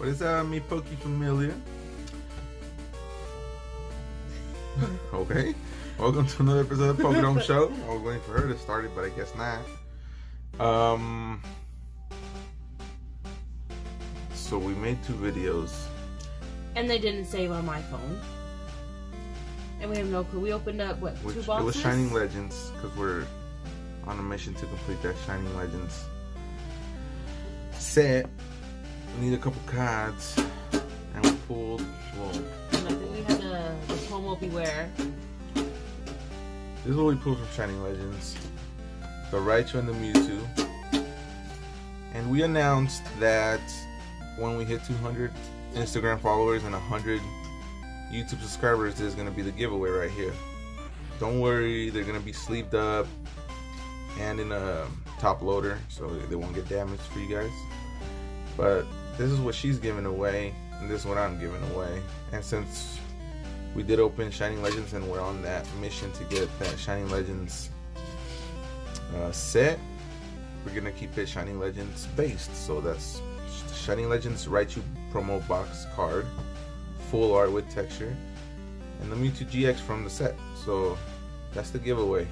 What is that, me Poke Familia? okay. Welcome to another episode of the Pokemon Show. I was waiting for her to start it, but I guess not. Um. So we made two videos. And they didn't save on my phone. And we have no clue. We opened up what Which two it was Shining Legends because we're on a mission to complete that Shining Legends set. We need a couple cards, and we pulled. Well, And I think we had the, the Pomo Beware. this is what we pulled from Shining Legends: the Raichu and the Mewtwo. And we announced that when we hit 200 Instagram followers and 100 YouTube subscribers, there's gonna be the giveaway right here. Don't worry, they're gonna be sleeved up and in a top loader, so they won't get damaged for you guys. But this is what she's giving away, and this is what I'm giving away. And since we did open Shining Legends and we're on that mission to get that Shining Legends uh, set, we're gonna keep it Shining Legends based. So that's Shining Legends Raichu promo box card, full art with texture, and the Mewtwo GX from the set. So that's the giveaway.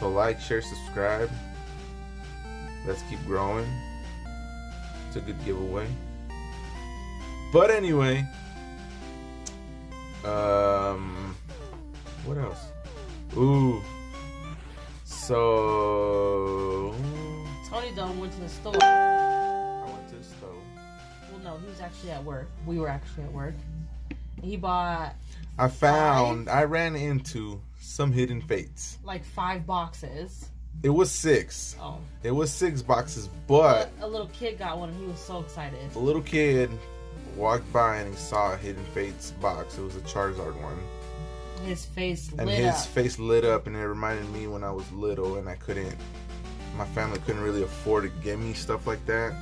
So like, share, subscribe. Let's keep growing. A good giveaway. But anyway, um, what else? Ooh, so Tony Don went to the store. I went to the store. Well, no, he was actually at work. We were actually at work. He bought I found I ran into some hidden fates. like five boxes. It was six. Oh. It was six boxes, but a little kid got one and he was so excited. a little kid walked by and he saw a hidden fates box. It was a Charizard one. His face and lit his up. face lit up and it reminded me when I was little and I couldn't my family couldn't really afford to give me stuff like that.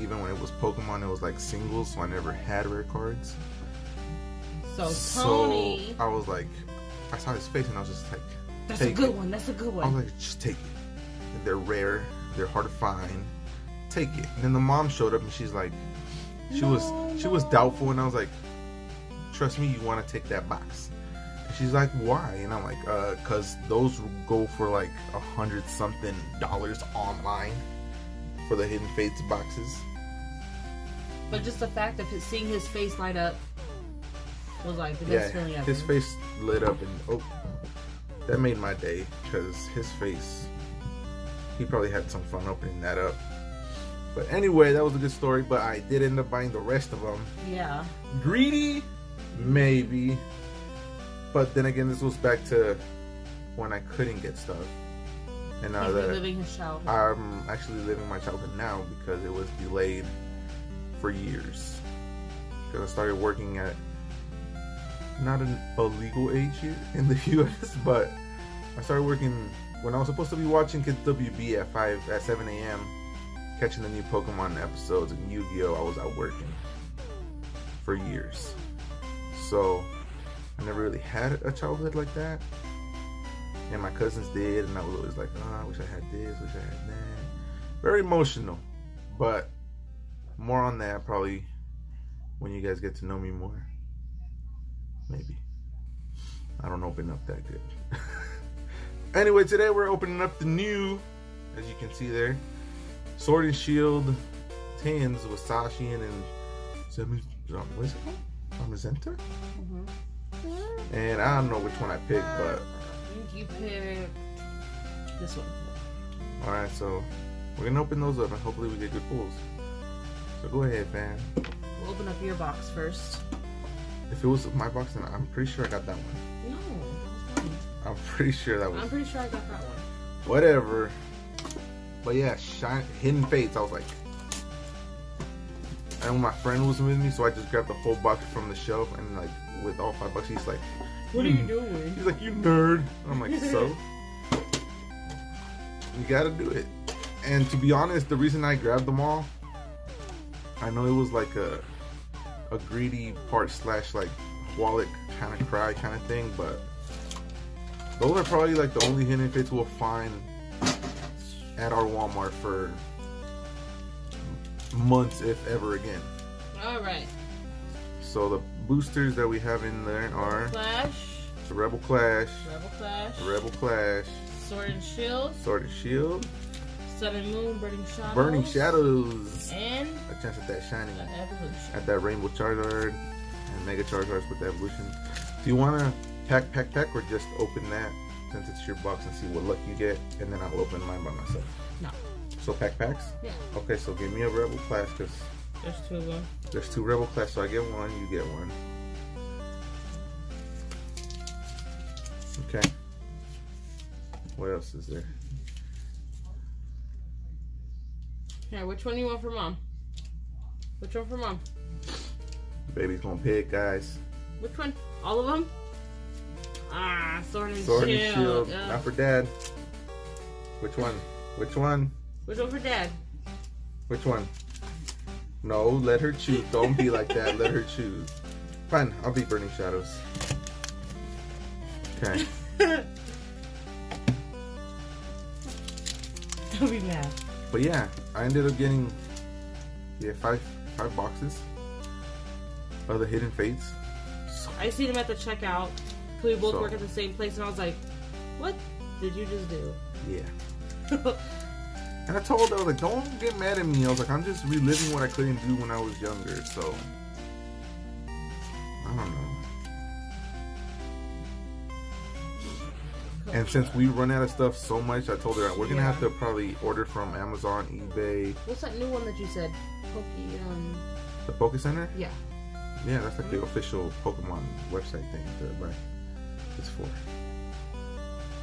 Even when it was Pokemon, it was like singles, so I never had rare cards. So So Tony, I was like, I saw his face and I was just like, that's a good it. one. That's a good one." I was one. like, just take it. They're rare, they're hard to find. Take it. And then the mom showed up and she's like, she No, was she was doubtful and I was like, trust me, you want to take that box. And she's like, why? And I'm like, uh, cause those go for like a hundred something dollars online for the Hidden Fates boxes. But just the fact of his, seeing his face light up was like the best yeah, feeling ever. his face lit up and oh, that made my day because his face. He probably had some fun opening that up. But anyway, that was a good story. But I did end up buying the rest of them. Yeah. Greedy, maybe. But then again, this was back to when I couldn't get stuff, and uh, now He's that reliving his childhood. I'm actually living my childhood now because it was delayed for years. Because I started working at not an illegal age here in the U.S., but I started working when I was supposed to be watching Kids WB at five at 7 a.m. catching the new Pokemon episodes and Yu-Gi-Oh. I was out working for years, so I never really had a childhood like that. And my cousins did, and I was always like, oh, I wish I had this, wish I had that. Very emotional, but more on that probably when you guys get to know me more. Maybe. I don't open up that good. anyway, today we're opening up the new, as you can see there, Sword and Shield tins with Zacian and Semi- what is it called? Zamazenta? Mhm. And I don't know which one I picked, but You, you picked this one. alright, so we're gonna open those up and hopefully we get good pulls. So go ahead, fam. We'll open up your box first. If it was my box, then I'm pretty sure I got that one. No, that was mine. I'm pretty sure that was I'm pretty sure I got that one. whatever. But yeah, shine, Hidden Fates. I was like, and when my friend was with me, so I just grabbed the whole box from the shelf and like with all five bucks, he's like, What are "Hmm." you doing? He's like, you nerd. I'm like, so? You gotta do it. And to be honest, the reason I grabbed them all, I know it was like a a greedy part slash like wallet kind of cry kind of thing, but those are probably like the only hidden fates we'll find at our Walmart for months, if ever again. All right. So the boosters that we have in there are Clash, the Rebel Clash, Rebel Clash, Rebel Clash, Sword and Shield, Sword and Shield, Sun and Moon, Burning Shadows, Burning Shadows. and A chance at that shining, at that Rainbow Charizard, and Mega Charizards with evolution. Do you want to pack, pack, pack, or just open that since it's your box and see what luck you get, and then I'll open mine by myself? No. So pack packs. Yeah. Okay, so give me a Rebel Clash because There's two of them. there's two Rebel Clash, so I get one, you get one. Okay. What else is there? Here, which one do you want for mom? Which one for mom? Baby's gonna pick, guys. Which one? All of them? Ah, Sword and Sword Shield. and Shield. Not for Dad. Which one? Which one? Which one for dad? Which one? No, let her choose. Don't be like that. Let her choose. Fine, I'll be Burning Shadows. Okay. Don't be mad. But yeah, I ended up getting yeah five five boxes of the Hidden Fates. I see them at the checkout. We both So- work at the same place, and I was like, "What did you just do?" yeah. And I told her, I was like, don't get mad at me. I was like, I'm just reliving what I couldn't do when I was younger. So, I don't know. And since we run out of stuff so much, I told her we're gonna have to probably order from Amazon, eBay, What's that new one that you said? Pokey, um, the Poke Center. yeah. Yeah, that's like the official Pokemon website thing to buy. It's for.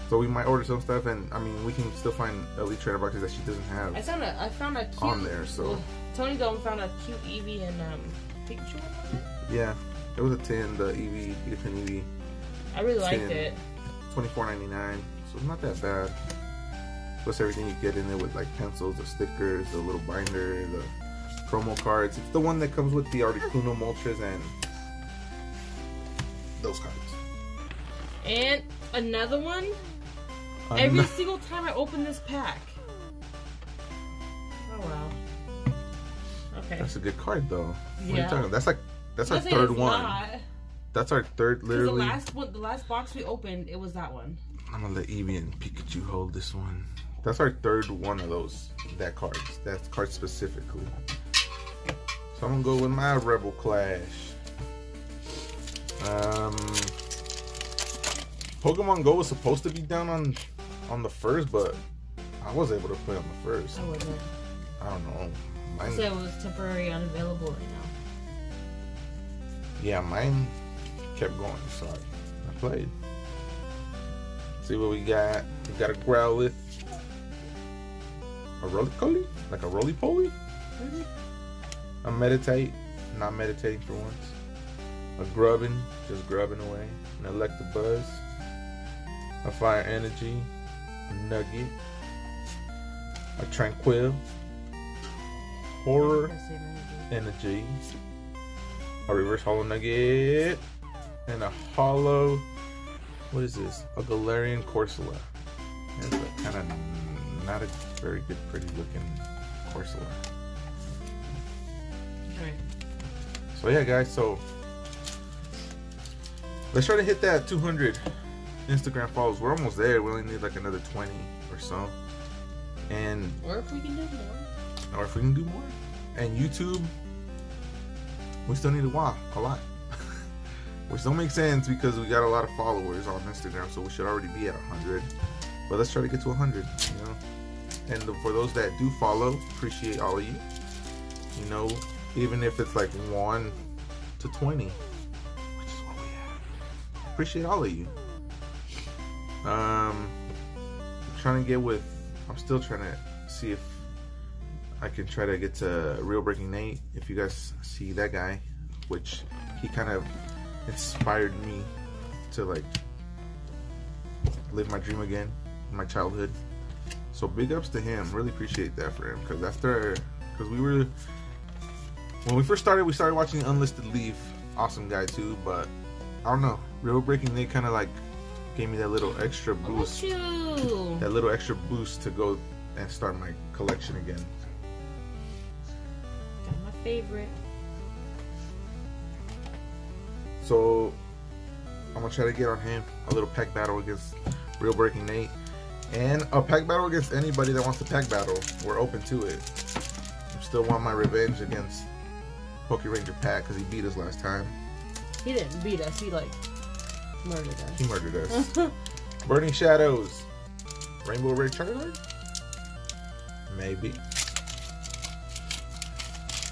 So we might order some stuff, and I mean, we can still find Elite Trainer boxes that she doesn't have. I found a, I found a cute on there. So Tony Dome found a cute Eevee and um Pikachu. yeah, it was a ten. The Eevee, Pikachu Eevee, I really liked it. twenty four ninety nine. So it's not that bad. Plus everything you get in there with like pencils, the stickers, the little binder, the promo cards. It's the one that comes with the Articuno Moltres and those cards. And another one. Every single time I open this pack. Oh wow. Okay. That's a good card though. What are you Yeah. talking about? That's like that's our third one. not. That's our third literally. The last one, the last box we opened, it was that one. I'm gonna let Eevee and Pikachu hold this one. That's our third one of those that cards. That card specifically. So I'm gonna go with my Rebel Clash. Um, Pokemon Go was supposed to be down on on the first, but I was able to play on the first. I wasn't. I don't know. I Mine, said it was temporary unavailable right now. yeah, mine kept going, so I, I played. See what we got. We got a Growlithe. A Roly-Poly? Like a roly poly? Maybe? A Meditite, not meditating for once. A grubbin, just grubbing away. An Electabuzz. A fire energy. A nugget. A tranquil. Horror energy. A reverse holo nugget. And a holo. What is this? A Galarian Corsola. It's a kind of not a very good, pretty looking Corsola. So yeah, guys. So let's try to hit that 200 Instagram follows. We're almost there. We only need like another 20 or so. And Or if we can do more. or if we can do more. And YouTube, we still need to wow a lot. Which don't make sense because we got a lot of followers on Instagram, so we should already be at 100. But let's try to get to 100, you know. And for those that do follow, appreciate all of you. You know, even if it's like 1 to 20, which is what we have. Appreciate all of you. Um, I'm trying to get with. I'm still trying to see if I can try to get to Real Breaking Nate. If you guys see that guy, which he kind of inspired me to like live my dream again, my childhood. So big ups to him. Really appreciate that for him because after, because we were when we first started, we started watching Unlisted Leaf. Awesome guy too, but I don't know. Real Breaking Nate kind of like gave me that little extra boost that little extra boost to go and start my collection again. Got my favorite. So I'm gonna try to get on him a little pack battle against Real Breaking Nate. And a pack battle against anybody that wants to pack battle. We're open to it. I still want my revenge against Poke Ranger Pack because he beat us last time. He didn't beat us. He like murdered us. He murdered us. Burning Shadows. Rainbow Red Charizard? Maybe.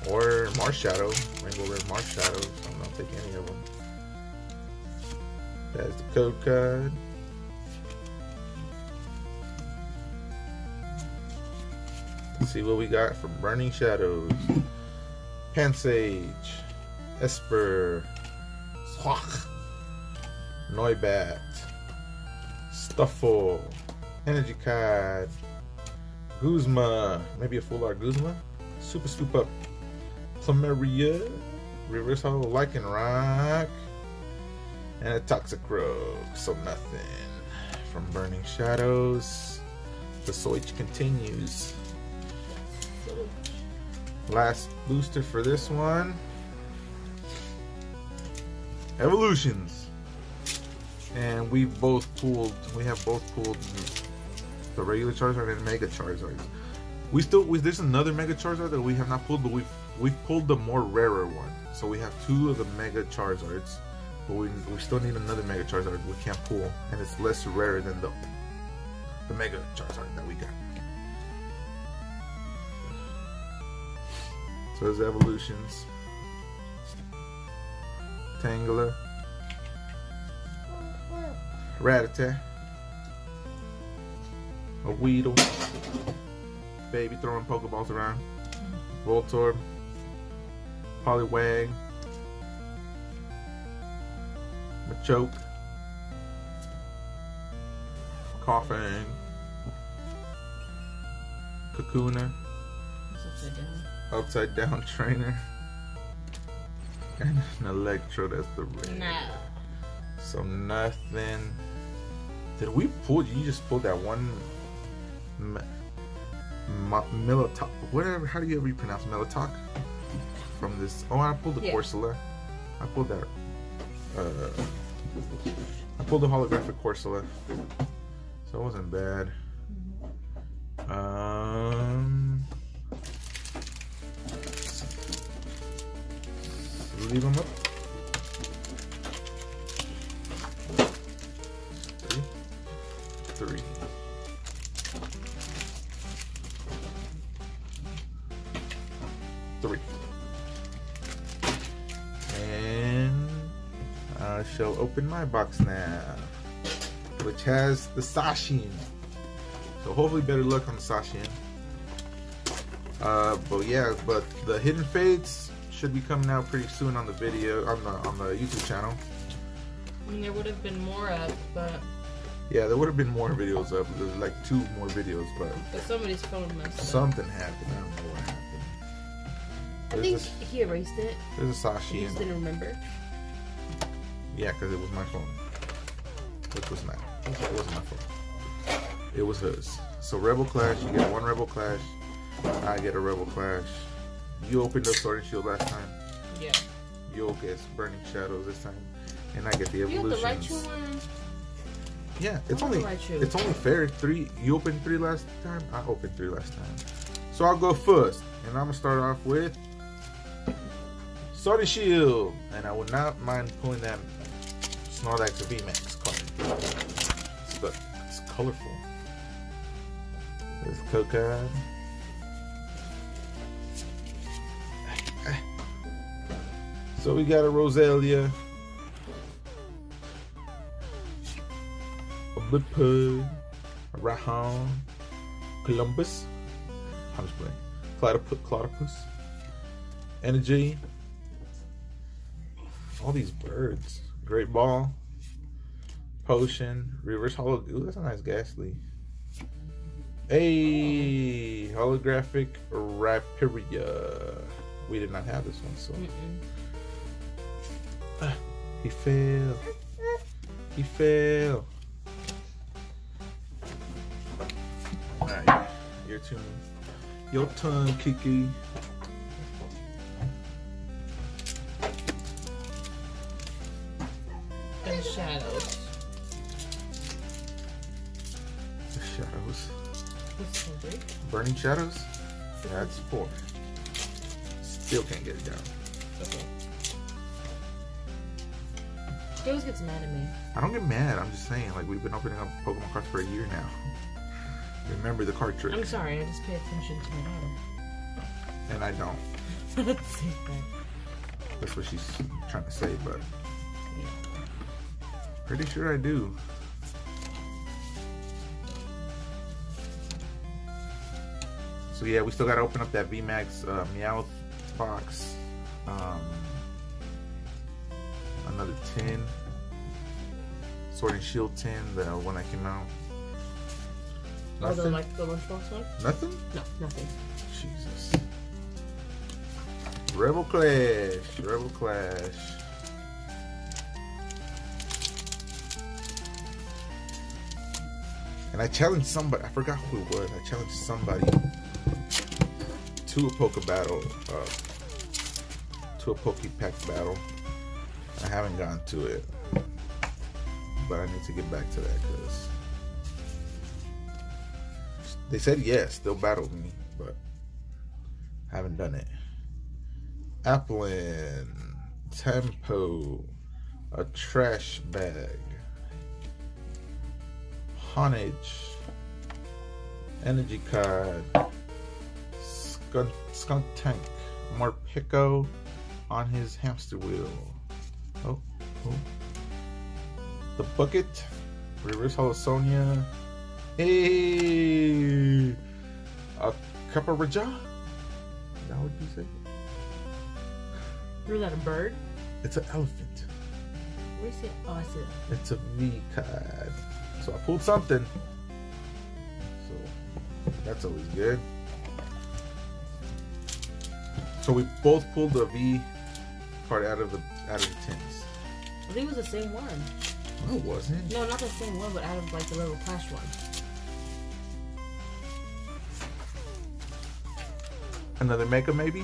Or Marshadow. Rainbow Red Marshadows. I'm not taking any of them. That's the code card. Let's see what we got from Burning Shadows. Pansage. Espurr. Swach. Noibat. Stufful. Energy card. Guzma. Maybe a full art Guzma. Super Scoop Up. Plumeria. Reverse Holo Lycanroc. And a Toxicroak. So nothing. From Burning Shadows. The Switch continues. Last booster for this one. Evolutions. And we both pulled, we have both pulled the regular Charizard and Mega Charizard. We still, we, there's another Mega Charizard that we have not pulled, but we've we've pulled the more rarer one. So we have two of the Mega Charizards, but we, we still need another Mega Charizard we can't pull, and it's less rare than the the Mega Charizard that we got. So there's evolutions. Tangela. Rattata. A Weedle. Baby throwing Pokeballs around. Mm-hmm. Voltorb. Poliwag. Machoke. Koffing. Kakuna. Upside down. Upside down trainer. And an Electro, that's the red. No. So nothing. Did we pull? You just pulled that one. M- Ma- Milotok. Whatever. How do you ever pronounce Milotok? From this. Oh, I pulled the Yeah. Corsola. I pulled that. Uh, I pulled the holographic Corsola. So it wasn't bad. Um. Leave them up. Three. Three. And I shall open my box now, which has the Zacian. So hopefully better luck on the Zacian. Uh, but yeah, but the Hidden Fates should be coming out pretty soon on the video on the on the YouTube channel. I mean, there would have been more up, but, Yeah, there would have been more videos up. There's like two more videos, but but somebody's phone messed up. something happened. I don't know what happened. I There's think this- he erased it. There's a He Sashi just in didn't remember. Yeah, because it was my phone. Which was not. It wasn't my phone. It was hers. So Rebel Clash, you get one Rebel Clash. I get a Rebel Clash. You opened up Sword and Shield last time. Yeah. You'll get Burning Shadows this time. And I get the You have the right evolutions. one. Yeah, it's only it's only fair. Three you opened three last time. I opened three last time. So I'll go first, and I'm gonna start off with Sword and Shield, and I would not mind pulling that Snorlax VMAX card. It's, the, it's colorful. There's Coca. So we got a Roselia. A Rahan, Columbus, I'm just playing, Clobbopus, Energy, all these birds, Great Ball, Potion, Reverse Holo, ooh, that's a nice Gastly. A holographic Rapiria. We did not have this one, so Mm-mm. Ah, he failed. He failed. Your turn. Your turn, Kiki. The shadows. The three? Burning shadows. That's four. Still can't get it down. Okay. He always gets mad at me. I don't get mad. I'm just saying, like we've been opening up Pokemon cards for a year now. Remember the card trick, I'm sorry, I just pay attention to my daughter. and I don't. daughter. Let's see that. That's what she's trying to say, but pretty sure I do. So yeah, we still gotta open up that VMAX uh, Meowth box. Um, another tin. Sword and Shield tin, the one that came out. Nothing? like the lunchbox one? Nothing? No, nothing. Jesus. Rebel Clash. Rebel Clash. And I challenged somebody. I forgot who it was. I challenged somebody to a Poke battle. Uh, to a Poke Pack battle. I haven't gone to it. But I need to get back to that because they said yes, they'll battle me, but haven't done it. Applin, Tempo, a trash bag, Honedge, Energy Card, Skunk, Skunk Tank, Morpeko on his hamster wheel. Oh, oh. The Bucket, Reverse Holo Sonia, Hey, a Copperajah? Is that what you say? Threw that a bird? It's an elephant. Where is it? Oh, I see it. It's a V card. So I pulled something. So that's always good. So we both pulled the V card out of the out of the tins. I think it was the same one. No, it wasn't. No, not the same one, but out of like the little clash one. Another Mega maybe?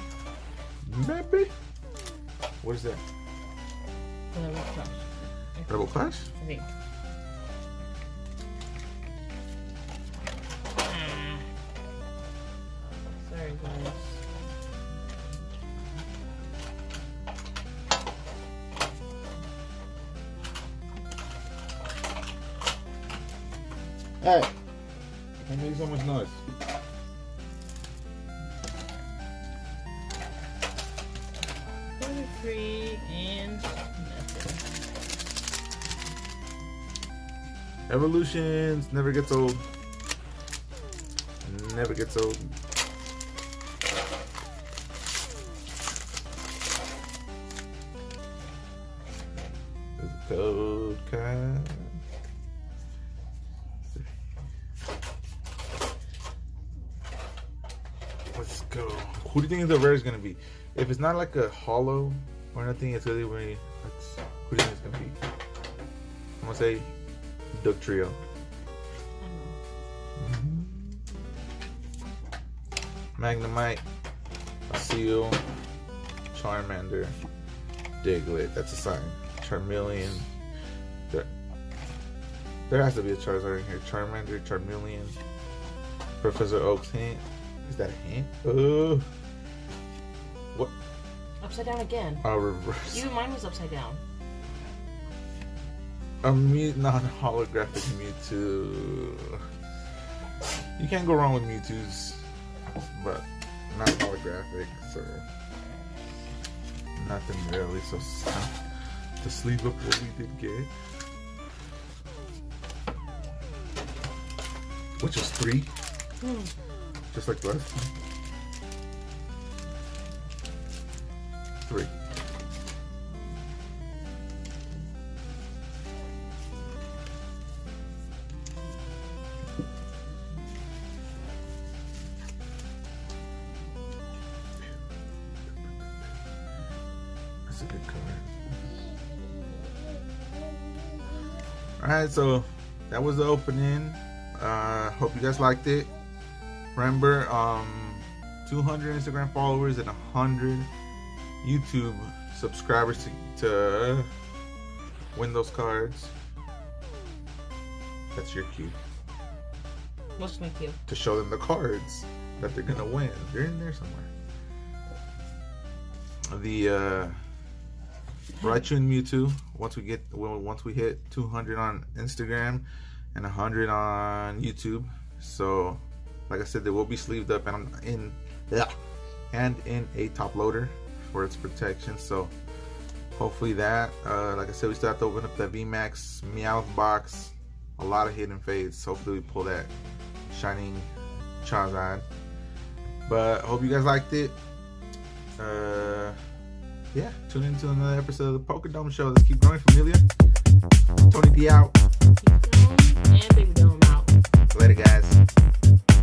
Maybe? What is that? The little clash. Rebel Clash? I think. Ah. Sorry, guys. Hey! I made so much Evolutions never gets old. Never gets old. Code card. Let's go. Who do you think the rare is gonna be? If it's not like a holo or nothing, it's gonna be. Who do you think it's gonna be? I'm gonna say Dugtrio. I don't. Magnemite, a Seel, Charmander, Diglett. That's a sign. Charmeleon. There, there has to be a Charizard in here. Charmander, Charmeleon, Professor Oak's hint. Is that a hint? Oh, what? Upside down again. A reverse. Even mine was upside down. A Mew, non-holographic Mewtwo. You can't go wrong with Mewtwo's, but not holographic, so nothing really. So to sleeve up what we did get, which is three, just like last time. Three. Good card. Alright, so that was the opening. Uh hope you guys liked it. Remember, um 200 Instagram followers and 100 YouTube subscribers to, to win those cards, that's your cue What's my cue? to show them the cards that they're gonna win. They're in there somewhere. The uh, Raichu and Mewtwo. Once we get well, once we hit 200 on Instagram and 100 on YouTube. So, like I said, they will be sleeved up and I'm in, yeah, and in a top loader for its protection. So, hopefully that. Uh, like I said, we still have to open up that VMAX Meowth box. A lot of hidden fates. Hopefully, we pull that shining Charizard. But hope you guys liked it. Uh, yeah, tune into another episode of the Pokédome Show. Let's keep growing familiar. Tony D out. Keep going and Big Dome out. Later, guys.